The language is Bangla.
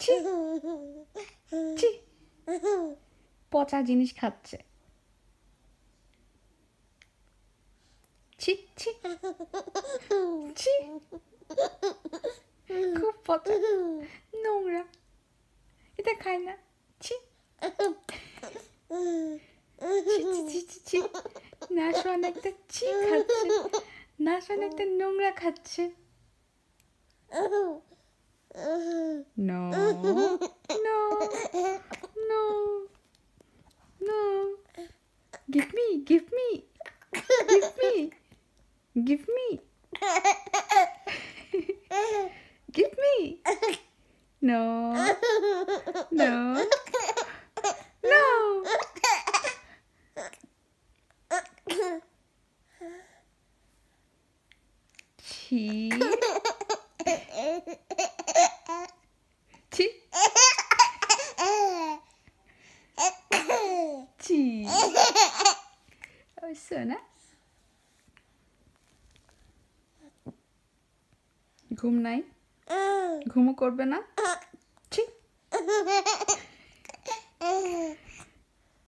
ছি পচা জিনিস খাচ্ছে। ছি ছি। খুব পচা। নোংরা। এটা খায় না। ছি। নোংরা খাচ্ছে। Give me. Give me. Give me. Give me. Give me. No. No. No. ছি ছি so nice. ঘুম নাই? ঘুমও করবে না? ছি।